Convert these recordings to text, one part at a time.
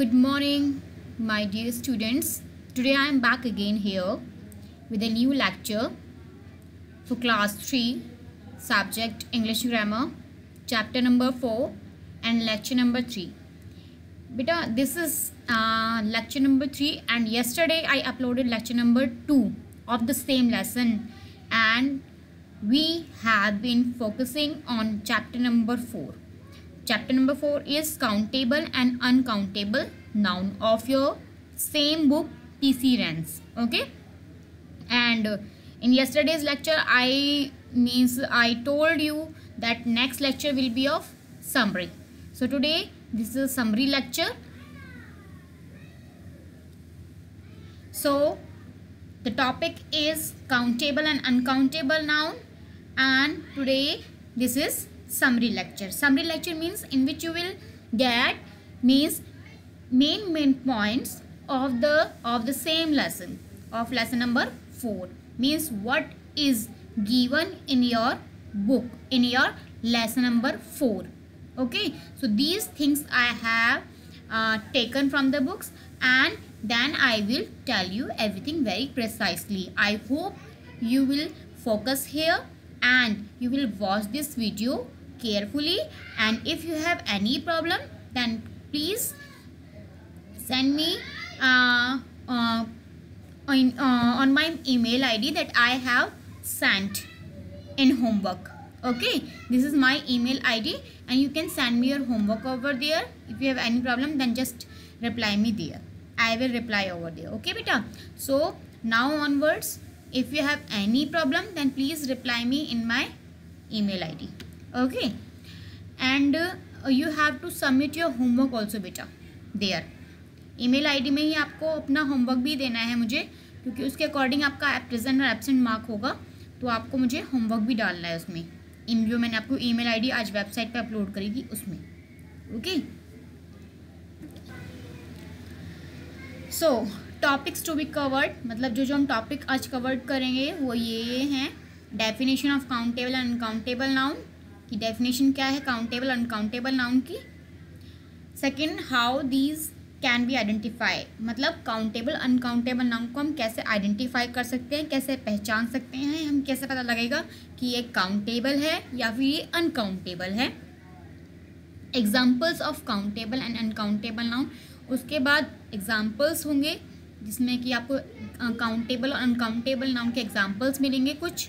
Good morning, my dear students. Today I am back again here with a new lecture for class 3, subject English grammar, chapter number 4 and lecture number 3. Beta, this is uh, lecture number 3 and yesterday I uploaded lecture number 2 of the same lesson and we have been focusing on chapter number 4 chapter number 4 is countable and uncountable. Noun of your same book pc rans okay? And uh, in yesterday's lecture i means i told you that next lecture will be of summary. So today this is a summary lecture. So the topic is countable and uncountable noun. And today this is summary lecture. Summary lecture means in which you will get means main main points of the of the same lesson of lesson number 4 means what is given in your book in your lesson number 4 okay? So these things i have uh, taken from the books and then i will tell you everything very precisely. I hope you will focus here and you will watch this video carefully and if you have any problem then please send me uh, uh, on, uh, on my email id that i have sent in homework. Okay? This is my email id and you can send me your homework over there. If you have any problem then just reply me there. I will reply over there. Okay beta? So now onwards if you have any problem then please reply me in my email id okay. And uh, you have to submit your homework also beta there. Email ID में ही आपको अपना homework भी देना है मुझे क्योंकि उसके अकॉर्डिंग आपका प्रेजेंट और एबसेंट मार्क होगा तो आपको मुझे होमवर्क भी डालना है उसमें. इन जो मैंने आपको ईमेल आईडी आज वेबसाइट पे अपलोड करेगी उसमें. Okay so topics to be covered मतलब जो जो हम टॉपिक आज कवर्ड करेंगे वो ये हैं. Definition of countable and uncountable noun की डेफिनेशन क्या है? काउंटेबल अनकाउंटेबल नाउन की। Second how these can be identify मतलब काउंटेबल अनकाउंटेबल नाउन को हम कैसे आइडेंटिफाई कर सकते हैं, कैसे पहचान सकते हैं, हम कैसे पता लगेगा कि ये काउंटेबल है या फिर ये अनकाउंटेबल है। Examples of countable and uncountable noun उसके बाद एग्जाम्पल्स होंगे, जिसमें कि आपको काउंटेबल और अनकाउंटेबल नाउन के एग्जाम्पल्स मिलेंगे कुछ।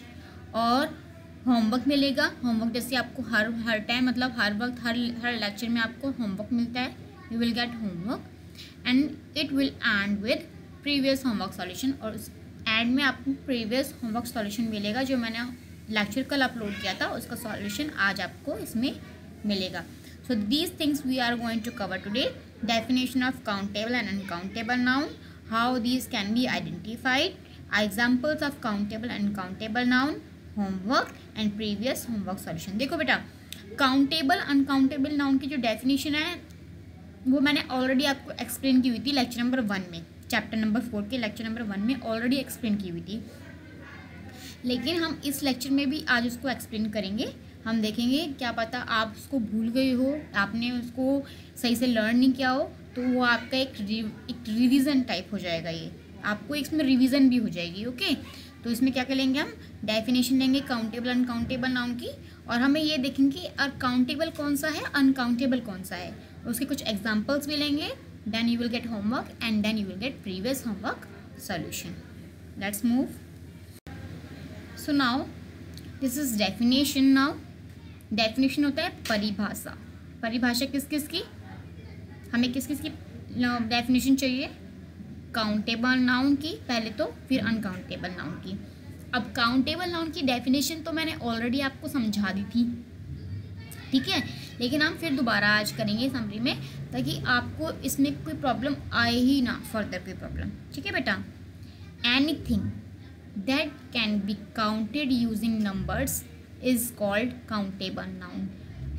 और होमवर्क मिलेगा। होमवर्क जैसे आपको हर हर टाइम मतलब हर वक्त, हर हर लेक्चर में आपको होमवर्क मिलता है। You will get homework and it will end with previous homework solution और उस एंड में आपको प्रीवियस होमवर्क सॉल्यूशन मिलेगा जो मैंने लेक्चर कल अपलोड किया था। उसका सॉल्यूशन आज आपको इसमें मिलेगा। So these things we are going to cover today definition of countable and uncountable noun. How these can be identified. Examples of countable and uncountable noun. Homework and previous homework solution. देखो बेटा countable uncountable noun की जो definition है, वो मैंने already आपको explain की हुई थी लेक्चर नंबर वन में चैप्टर नंबर फोर के लेक्चर नंबर वन में ऑलरेडी एक्सप्लेन की हुई थी। लेकिन हम इस लेक्चर में भी आज उसको एक्सप्लेन करेंगे। हम देखेंगे, क्या पता आप उसको भूल गए हो, आपने उसको सही से लर्न नहीं किया हो तो वो आपका एक एक रिवीजन टाइप हो जाएगा ये। आपको इसमें रिवीजन भी हो जाएगी ओके तो इसमें क्या करेंगे हम? डेफिनेशन लेंगे काउंटेबल अनकाउंटेबल नाउन की। और हमें ये देखेंगे काउंटेबल कौन सा है अनकाउंटेबल कौन सा है। उसके कुछ एग्जाम्पल्स भी लेंगे। Then you will get homework and then you will get previous homework solution let's move so now this is definition now definition होता है परिभाषा। परिभाषा किस किस की? हमें किस किस की डेफिनेशन चाहिए? काउंटेबल नाउन की, पहले तो फिर अनकाउंटेबल नाउन की। अब काउंटेबल नाउन की डेफिनेशन तो मैंने ऑलरेडी आपको समझा दी थी। ठीक है? लेकिन हम फिर दोबारा आज करेंगे समरी में, ताकि आपको इसमें कोई प्रॉब्लम आए ही ना फर्दर कोई प्रॉब्लम ठीक है बेटा? Anything that can be counted using numbers is called countable noun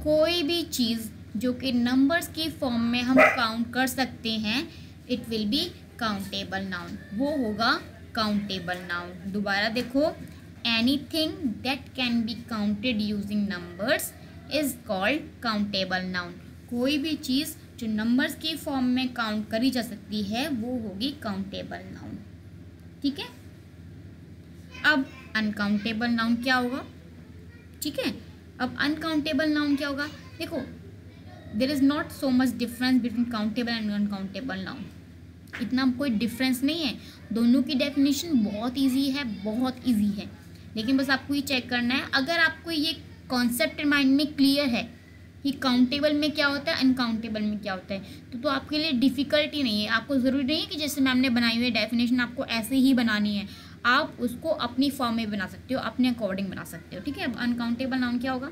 कोई भी चीज़ जो कि नंबर्स की फॉर्म में हम काउंट कर सकते हैं it will be countable noun वो होगा काउंटेबल नाउन दोबारा देखो anything that can be counted using numbers is called countable noun कोई भी चीज़ जो नंबर्स की फॉर्म में काउंट करी जा सकती है, वो होगी काउंटेबल नाउन ठीक है? अब अनकाउंटेबल नाउन क्या होगा? ठीक है? अब अनकाउंटेबल नाउन क्या होगा? देखो there is not so much difference between countable and uncountable noun इतना कोई डिफरेंस नहीं है। दोनों की डेफिनेशन बहुत इजी है, बहुत इजी है। लेकिन बस आपको ये चेक करना है। अगर आपको ये कॉन्सेप्ट माइंड में क्लियर है कि काउंटेबल में क्या होता है अनकाउंटेबल में क्या होता है तो तो आपके लिए डिफ़िकल्टी नहीं है। आपको ज़रूरी नहीं है कि जैसे मैम ने बनाई हुई डेफिनेशन आपको ऐसे ही बनानी है। आप उसको अपनी फॉर्म में बना सकते हो, अपने अकॉर्डिंग बना सकते हो। ठीक है, अब अनकाउंटेबल नाउन क्या होगा?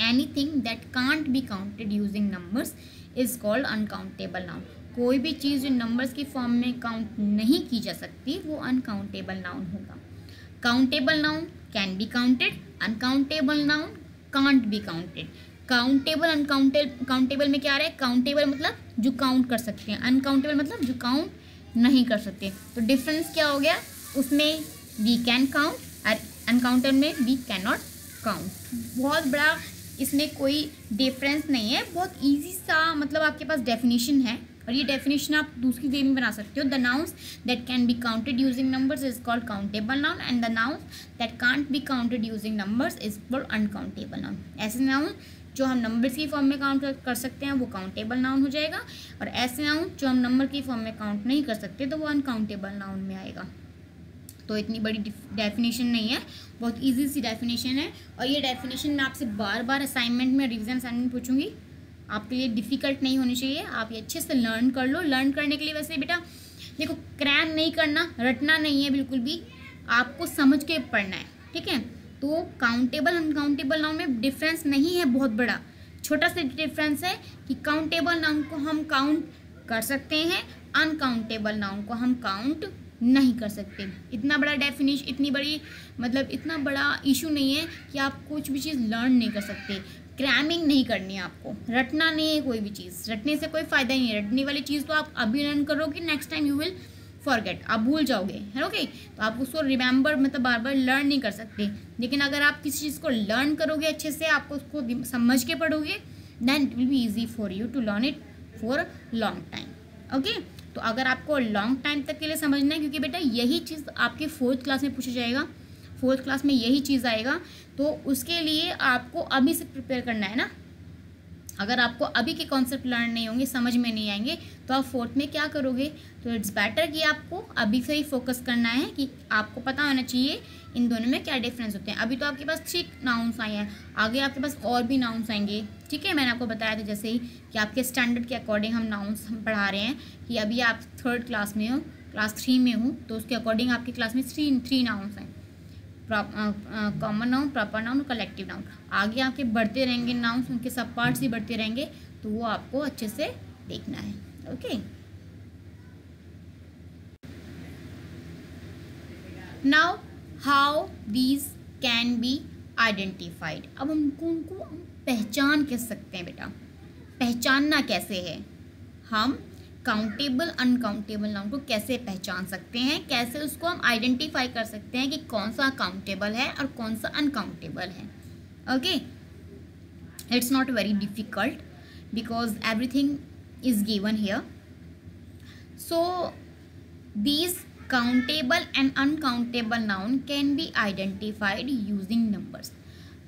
Anything that can't be counted using numbers is called uncountable noun कोई भी चीज़ जो नंबर्स की फॉर्म में काउंट नहीं की जा सकती, वो अनकाउंटेबल नाउन होगा। Countable noun can be counted uncountable noun can't be counted countable uncountable countable में क्या आ रहा? है काउंटेबल मतलब जो काउंट कर सकते हैं। अनकाउंटेबल मतलब जो काउंट नहीं कर सकते। तो डिफरेंस क्या हो गया? उसमें वी कैन काउंट और अनकाउंटेबल में वी कैन नॉट काउंट बहुत बड़ा इसमें कोई डिफरेंस नहीं है। बहुत इजी सा मतलब आपके पास डेफिनेशन है। और ये डेफिनेशन आप दूसरी वे में बना सकते हो. The nouns that can be counted using numbers is called countable noun and the nouns that can't be counted using numbers is called uncountable noun ऐसे नाउन जो हम नंबर्स की फॉर्म में काउंट कर सकते हैं, वो काउंटेबल नाउन हो जाएगा. और ऐसे नाउन जो हम नंबर की फॉर्म में काउंट नहीं कर सकते तो वो अनकाउंटेबल नाउन में आएगा. तो इतनी बड़ी डेफिनेशन नहीं है. बहुत इजी सी डेफिनेशन है. और ये डेफिनेशन मैं आपसे बार बार असाइनमेंट में रिविजन असाइनमेंट पूछूँगी. आपके लिए डिफ़िकल्ट नहीं होनी चाहिए। आप ये अच्छे से लर्न कर लो। लर्न करने के लिए वैसे बेटा, देखो क्रैम नहीं करना, रटना नहीं है बिल्कुल भी। आपको समझ के पढ़ना है, ठीक है? तो काउंटेबल अनकाउंटेबल नाउन में डिफरेंस नहीं है बहुत बड़ा। छोटा सा डिफरेंस है कि काउंटेबल नाउन को हम काउंट कर सकते हैं अनकाउंटेबल नाउन को हम काउंट नहीं कर सकते। इतना बड़ा डेफिनेशन इतनी बड़ी मतलब इतना बड़ा इशू नहीं है कि आप कुछ भी चीज़ लर्न नहीं कर सकते। क्रैमिंग नहीं करनी है आपको। रटना नहीं है कोई भी चीज़। रटने से कोई फ़ायदा नहीं है। रटने वाली चीज़ तो आप अभी लर्न करोगे next time you will forget आप भूल जाओगे, है ओके तो आप उसको रिमेंबर मतलब बार बार लर्न नहीं कर सकते। लेकिन अगर आप किसी चीज़ को लर्न करोगे अच्छे से आपको उसको समझ के पढ़ोगे then it will be easy for you to learn it for long time okay तो अगर आपको लॉन्ग टाइम तक के लिए समझना है, क्योंकि बेटा यही चीज़ आपके फोर्थ क्लास में पूछा जाएगा। फोर्थ क्लास में यही चीज़ आएगा तो उसके लिए आपको अभी से प्रिपेयर करना है ना। अगर आपको अभी के कॉन्सेप्ट लर्न नहीं होंगे, समझ में नहीं आएँगे तो आप फोर्थ में क्या करोगे? तो इट्स बेटर कि आपको अभी से ही फोकस करना है कि आपको पता होना चाहिए इन दोनों में क्या डिफरेंस होते हैं। अभी तो आपके पास थ्री नाउंस आए हैं, आगे आपके पास और भी नाउंस आएँगे। ठीक है, मैंने आपको बताया था जैसे ही कि आपके स्टैंडर्ड के अकॉर्डिंग हम नाउंस हम पढ़ा रहे हैं कि अभी आप थर्ड क्लास में हो क्लास थ्री में हूँ तो उसके अकॉर्डिंग आपकी क्लास में थ्री थ्री नाउंस हैं। Common noun proper noun collective noun आगे आपके बढ़ते रहेंगे नाउन्स उनके सब पार्ट्स ही बढ़ते रहेंगे तो वो आपको अच्छे से देखना है okay now how these can be identified अब हमको उनको पहचान कर सकते हैं बेटा। पहचानना कैसे है? हम काउंटेबल अनकाउंटेबल नाउन को कैसे पहचान सकते हैं? कैसे उसको हम आइडेंटिफाई कर सकते हैं कि कौन सा काउंटेबल है और कौन सा अनकाउंटेबल है? Okay it's not very difficult because everything is given here so these countable and uncountable noun can be identified using numbers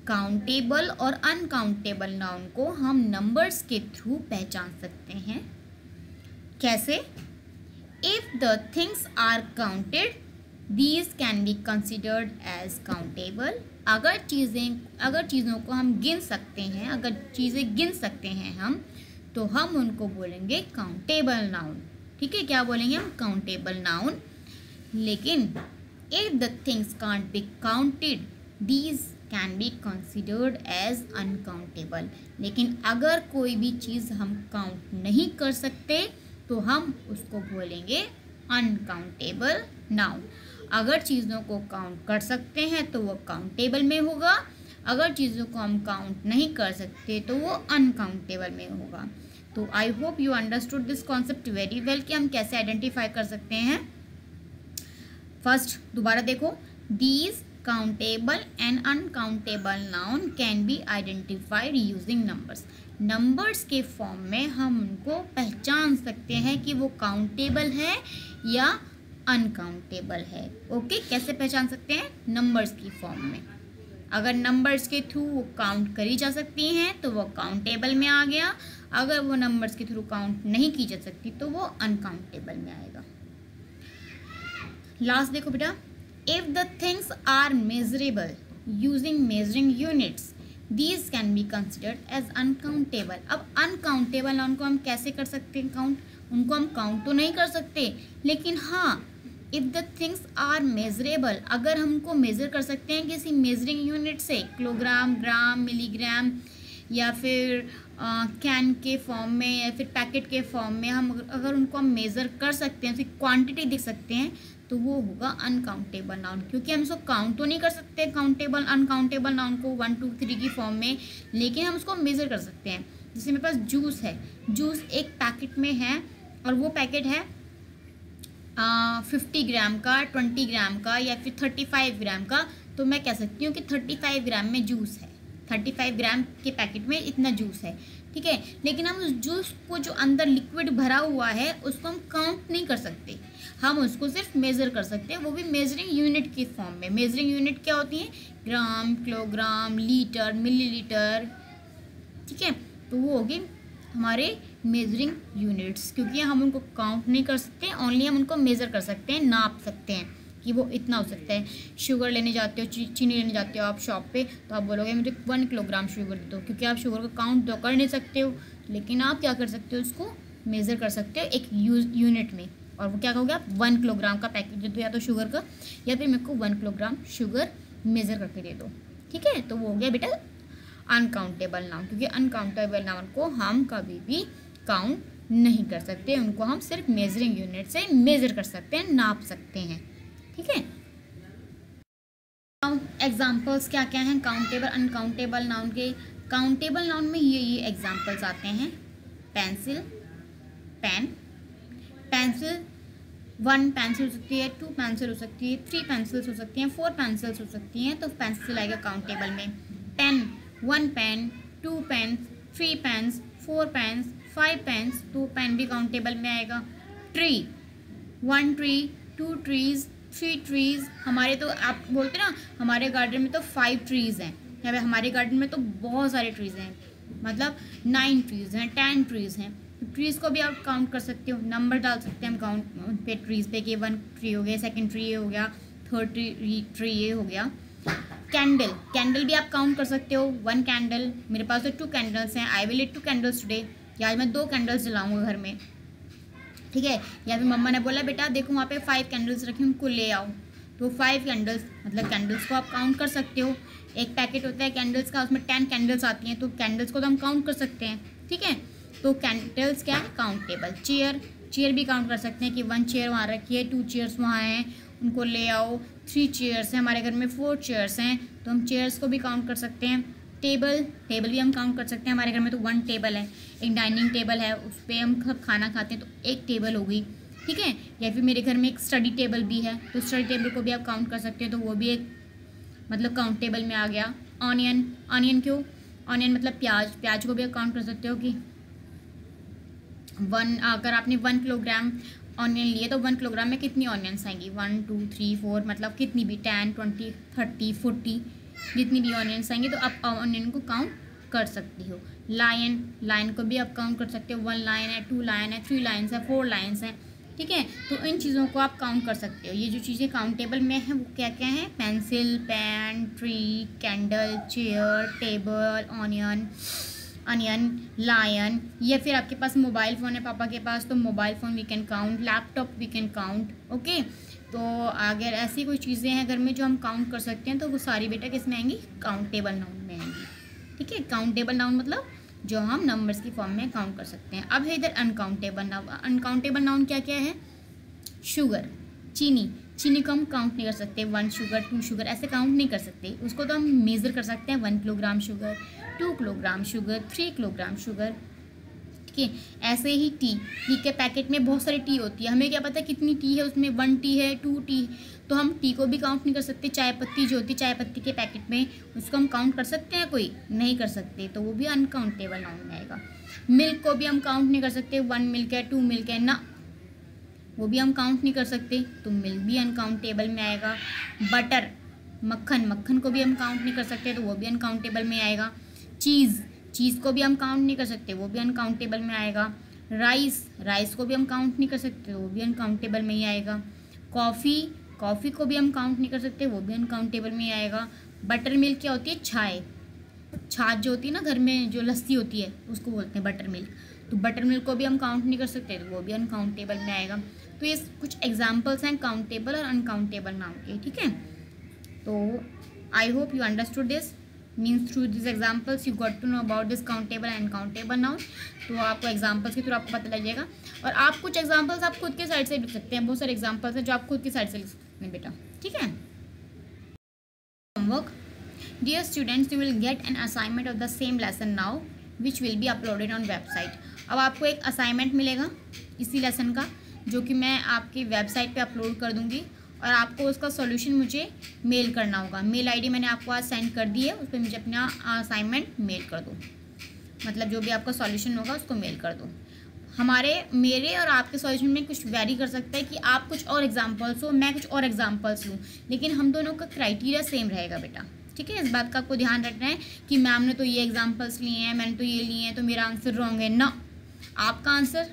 countable और अनकाउंटेबल नाउन को हम नंबर्स के थ्रू पहचान सकते हैं। कैसे? If the things are counted these can be considered as countable अगर चीज़ें, अगर चीज़ों को हम गिन सकते हैं, अगर चीज़ें गिन सकते हैं हम तो हम उनको बोलेंगे काउंटेबल नाउन ठीक है? क्या बोलेंगे हम? काउंटेबल नाउन लेकिन if the things can't be counted these can be considered as uncountable लेकिन अगर कोई भी चीज़ हम काउंट नहीं कर सकते तो हम उसको बोलेंगे अनकाउंटेबल नाउन अगर चीज़ों को काउंट कर सकते हैं तो वो काउंटेबल में होगा। अगर चीज़ों को हम काउंट नहीं कर सकते तो वो अनकाउंटेबल में होगा। तो I hope you understood this concept very well कि हम कैसे आइडेंटिफाई कर सकते हैं। फ़र्स्ट दोबारा देखो। These countable and uncountable noun can be identified using numbers numbers के फॉर्म में हम उनको पहचान सकते हैं कि वो काउंटेबल है या अनकाउंटेबल है। ओके कैसे पहचान सकते हैं? नंबर्स की फॉर्म में। अगर नंबर्स के थ्रू वो काउंट करी जा सकती हैं तो वो काउंटेबल में आ गया। अगर वो नंबर्स के थ्रू काउंट नहीं की जा सकती तो वो अनकाउंटेबल में आएगा। लास्ट देखो बेटा। If the things are measurable using measuring units these can be considered as uncountable अब अनकाउंटेबल नाउन को हम कैसे कर सकते हैं काउंट उनको हम काउंट तो नहीं कर सकते, लेकिन हाँ if the things are measurable अगर हमको मेज़र कर सकते हैं किसी मेजरिंग यूनिट से किलोग्राम ग्राम मिलीग्राम या फिर कैन के फॉर्म में या फिर पैकेट के फॉर्म में हम अगर उनको हम मेज़र कर सकते हैं उसकी क्वांटिटी दिख सकते हैं तो वो होगा अनकाउंटेबल नाउन क्योंकि हम उसको काउंट तो नहीं कर सकते काउंटेबल अनकाउंटेबल नाउन को वन टू थ्री की फॉर्म में, लेकिन हम उसको मेज़र कर सकते हैं। जैसे मेरे पास जूस है जूस एक पैकेट में है, और वो पैकेट है फिफ्टी ग्राम का ट्वेंटी ग्राम का, या फिर थर्टी फाइव ग्राम का तो मैं कह सकती हूँ कि थर्टी फाइव ग्राम में जूस है। थर्टी फाइव ग्राम के पैकेट में इतना जूस है, ठीक है? लेकिन हम उस जूस को जो अंदर लिक्विड भरा हुआ है, उसको हम काउंट नहीं कर सकते। हम उसको सिर्फ़ मेज़र कर सकते हैं, वो भी मेजरिंग यूनिट के फॉर्म में। मेजरिंग यूनिट क्या होती है? ग्राम किलोग्राम लीटर मिलीलीटर ठीक है? तो वो होगी हमारे मेजरिंग यूनिट्स क्योंकि हम उनको काउंट नहीं कर सकते ओनली हम उनको मेज़र कर सकते हैं, नाप सकते हैं कि वो इतना हो सकता है। शुगर लेने जाते हो चीनी लेने जाते हो आप शॉप पे तो आप बोलोगे, मुझे वन किलोग्राम शुगर दे। दो क्योंकि आप शुगर का काउंट तो कर नहीं सकते हो, लेकिन आप क्या कर सकते हो, उसको मेज़र कर सकते हो एक यूनिट में। और वो क्या कहोगे आप? वन किलोग्राम का पैकेट या तो शुगर का, या फिर मेरे को वन किलोग्राम शुगर मेज़र करके दे दो। ठीक है? तो वो हो गया बेटा अनकाउंटेबल नाउन क्योंकि अनकाउंटेबल नाउन को हम कभी भी काउंट नहीं कर सकते। उनको हम सिर्फ़ मेजरिंग यूनिट से मेज़र कर सकते हैं, नाप सकते हैं। ठीक है? एग्जाम्पल्स क्या क्या हैं? काउंटेबल अनकाउंटेबल नाउन के काउंटेबल नाउन में ये ये एग्जाम्पल्स आते हैं। Pencil pen pencil one pencil हो सकती है टू पेंसिल हो सकती है थ्री पेंसिल्स हो सकती हैं फोर पेंसिल्स हो सकती हैं तो पेंसिल आएगा काउंटेबल में। Pen one pen two pen three pens four pens five pens तो पेन भी काउंटेबल में आएगा। Tree one tree two trees three trees हमारे तो आप बोलते ना, हमारे गार्डन में तो फाइव ट्रीज़ हैं। हमारे गार्डन में तो बहुत सारे ट्रीज़ हैं। मतलब नाइन ट्रीज़ हैं टेन ट्रीज़ हैं। ट्रीज़ को भी आप काउंट कर सकते हो। नंबर डाल सकते हैं हम काउंट उन पे ट्रीज़ पे कि वन ट्री हो गया सेकंड ट्री ये हो गया थर्ड ट्री ट्री ये हो गया। कैंडल कैंडल भी आप काउंट कर सकते हो। वन कैंडल मेरे पास तो टू कैंडल्स हैं। I will it two candles today या आज मैं दो कैंडल्स जलाऊँगा घर में। ठीक है? या फिर मम्मा ने बोला, बेटा, देखो वहाँ पे फाइव कैंडल्स रखी, उनको ले आओ। तो फाइव कैंडल्स मतलब कैंडल्स को आप काउंट कर सकते हो। एक पैकेट होता है कैंडल्स का, उसमें टेन कैंडल्स आती हैं तो कैंडल्स को तो हम काउंट कर सकते हैं। ठीक है? तो कैंडल्स क्या? है काउंटेबल चेयर चेयर भी काउंट कर सकते हैं कि वन चेयर वहाँ रखी है टू चेयर्स वहाँ हैं, उनको ले आओ। थ्री चेयर्स हैं, हमारे घर में फोर चेयर्स हैं तो हम चेयर्स को भी काउंट कर सकते हैं। टेबल टेबल भी हम काउंट कर सकते हैं, हमारे घर में तो वन टेबल है। एक डाइनिंग टेबल है, उस पर हम सब खाना खाते हैं तो एक टेबल हो गई। ठीक है? या फिर मेरे घर में एक स्टडी टेबल भी है तो स्टडी टेबल को भी आप काउंट कर सकते हो तो वो भी एक मतलब काउंट टेबल में आ गया। ऑनियन ऑनियन क्यों? ऑनियन मतलब प्याज। प्याज को भी आप काउंट कर सकते हो कि वन, अगर आपने वन किलोग्राम ऑनियन लिए तो वन किलोग्राम में कितनी ऑनियंस आएँगी? वन टू थ्री फोर मतलब कितनी भी टेन ट्वेंटी थर्टी फोर्टी जितनी भी ऑनियंस आएँगी तो आप ऑनियन को काउंट कर सकती हो। लाइन लाइन को भी आप काउंट कर सकते हो। वन लाइन है टू लाइन है थ्री लाइन्स है फोर लाइन्स हैं, ठीक है? तो इन चीज़ों को आप काउंट कर सकते हो। ये जो चीज़ें काउंटेबल में हैं, वो क्या क्या हैं? Pencil pen tree candle chair table onion onion, lion, या फिर आपके पास मोबाइल फ़ोन है पापा के पास तो mobile phone we can count laptop we can count okay तो अगर ऐसी कोई चीज़ें हैं घर में जो हम काउंट कर सकते हैं तो वो सारी बेटा किसमें आएँगी? काउंटेबल नाउन में आएँगी, ठीक है? काउंटेबल नाउन मतलब जो हम नंबर्स की फॉर्म में काउंट कर सकते हैं। अब है इधर अनकाउंटेबल नाउन अनकाउंटेबल नाउन क्या क्या है? शुगर चीनी चीनी को हम काउंट नहीं कर सकते वन शुगर टू शुगर ऐसे काउंट नहीं कर सकते। उसको तो हम मेज़र कर सकते हैं one kilogram sugar two kilogram sugar three kilogram sugar ठीक है ऐसे ही टी टी के पैकेट में बहुत सारी टी होती है। हमें क्या पता है कितनी टी है, उसमें वन टी है टू टी तो हम टी को भी काउंट नहीं कर सकते। चाय पत्ती जो होती है, चाय पत्ती के पैकेट में, उसको हम काउंट कर सकते हैं कोई? नहीं कर सकते। तो वो भी अनकाउंटेबल नाउन आएगा मिल्क को भी हम काउंट नहीं कर सकते। वन मिल्क है टू मिल्क है, ना। वो भी हम काउंट नहीं कर सकते। तो मिल्क भी अनकाउंटेबल में आएगा। बटर मक्खन मक्खन को भी हम काउंट नहीं कर सकते। तो वो भी अनकाउंटेबल में आएगा। चीज़ चीज़ को भी हम काउंट नहीं कर सकते, वो भी अनकाउंटेबल में आएगा। राइस राइस को भी हम काउंट नहीं कर सकते, वो भी अनकाउंटेबल में ही आएगा। कॉफ़ी कॉफ़ी को भी हम काउंट नहीं कर सकते, वो भी अनकाउंटेबल में ही आएगा। बटर मिल्क क्या होती है? छाए। छाछ जो होती है ना घर में, जो लस्सी होती है, उसको बोलते हैं बटर मिल्क तो बटर मिल्क को भी हम काउंट नहीं कर सकते तो वो भी अनकाउंटेबल में आएगा। तो ये कुछ एग्जाम्पल्स हैं काउंटेबल और अनकाउंटेबल नाम के, ठीक है? तो I hope you understood this means through this examples you got to know about this countable and countable noun तो आपको एग्जाम्पल्स के थ्रू आपको पता लगेगा। और आप कुछ एग्जाम्पल्स आप खुद के साइड से लिख सकते हैं। बहुत सारे एग्जाम्पल्स हैं जो आप खुद की साइड से लिख सकते हैं, बेटा। ठीक है? Homework dear students you will get an assignment of the same lesson now which will be uploaded on website अब आपको एक असाइनमेंट मिलेगा इसी लेसन का, जो कि मैं आपकी वेबसाइट पे अपलोड कर दूँगी। और आपको उसका सॉल्यूशन मुझे मेल करना होगा। मेल आईडी मैंने आपको आज सेंड कर दी है, उस पर मुझे अपना असाइनमेंट मेल कर दो। मतलब जो भी आपका सॉल्यूशन होगा, उसको मेल कर दो। हमारे, मेरे और आपके सॉल्यूशन में कुछ वेरी कर सकता है कि आप कुछ और एग्जाम्पल्स हो, मैं कुछ और एग्जाम्पल्स लूँ। लेकिन हम दोनों का क्राइटेरिया सेम रहेगा बेटा। ठीक है? इस बात का आपको ध्यान रखना है कि मैम ने तो ये एग्जाम्पल्स लिए हैं, मैंने तो ये लिए हैं तो मेरा आंसर रॉन्ग है। ना आपका आंसर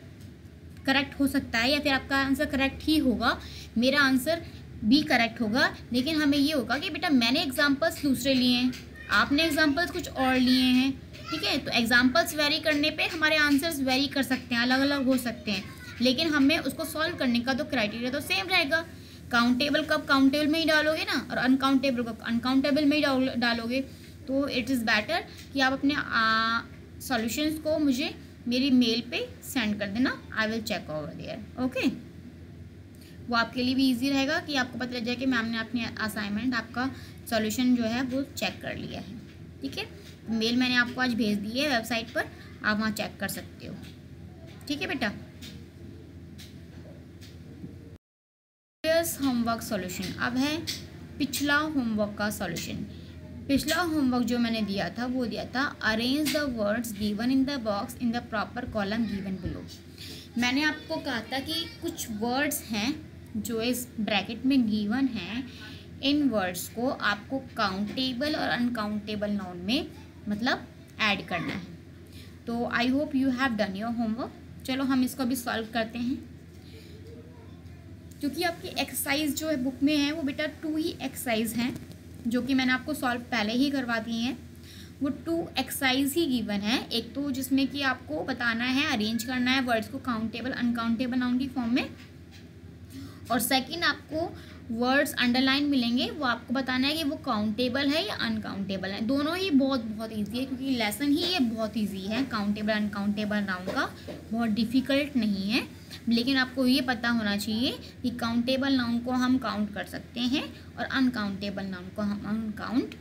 करेक्ट हो सकता है या फिर आपका आंसर करेक्ट ही होगा। मेरा आंसर भी करेक्ट होगा, लेकिन हमें ये होगा कि बेटा मैंने एग्जाम्पल्स दूसरे लिए हैं, आपने एग्जाम्पल्स कुछ और लिए हैं, ठीक है? तो एग्जाम्पल्स वेरी करने पे हमारे आंसर्स वेरी कर सकते हैं अलग अलग हो सकते हैं, लेकिन हमें उसको सॉल्व करने का तो क्राइटेरिया तो सेम रहेगा। काउंटेबल कब काउंटेबल में ही डालोगे ना, और अनकाउंटेबल कब अनकाउंटेबल में ही डालोगे तो इट इज़ बेटर कि आप अपने सॉल्यूशंस को मुझे मेरी मेल पे सेंड कर देना। I will check over there okay वो आपके लिए भी इजी रहेगा कि आपको पता लग जाए कि मैम ने अपनी असाइनमेंट आपका सॉल्यूशन जो है वो चेक कर लिया है, ठीक है? मेल मैंने आपको आज भेज दी है वेबसाइट पर, आप वहाँ चेक कर सकते हो, ठीक है बेटा? होमवर्क सॉल्यूशन अब है पिछला होमवर्क का सॉल्यूशन पिछला होमवर्क जो मैंने दिया था, वो दिया था arrange the words given in the box in the proper column given below मैंने आपको कहा था कि कुछ वर्ड्स हैं जो इस ब्रैकेट में गिवन हैं, इन वर्ड्स को आपको काउंटेबल और अनकाउंटेबल नाउन में मतलब ऐड करना है। तो I hope you have done your homework चलो हम इसको अभी सॉल्व करते हैं। क्योंकि आपकी एक्सरसाइज जो है बुक में है, वो बेटा टू ही एक्सरसाइज हैं। जो कि मैंने आपको सॉल्व पहले ही करवा दिए हैं, वो टू एक्सरसाइज ही गिवन है। एक तो जिसमें कि आपको बताना है अरेंज करना है वर्ड्स को काउंटेबल अनकाउंटेबल नाउन की फॉर्म में। और सेकंड आपको वर्ड्स अंडरलाइन मिलेंगे, वो आपको बताना है कि वो काउंटेबल है या अनकाउंटेबल है। दोनों ही बहुत बहुत इजी है क्योंकि लेसन ही ये बहुत इजी है। काउंटेबल अनकाउंटेबल नाउन का बहुत डिफ़िकल्ट नहीं है। लेकिन आपको ये पता होना चाहिए कि काउंटेबल नाउन को हम काउंट कर सकते हैं और अनकाउंटेबल नाउन को हम अनकाउंट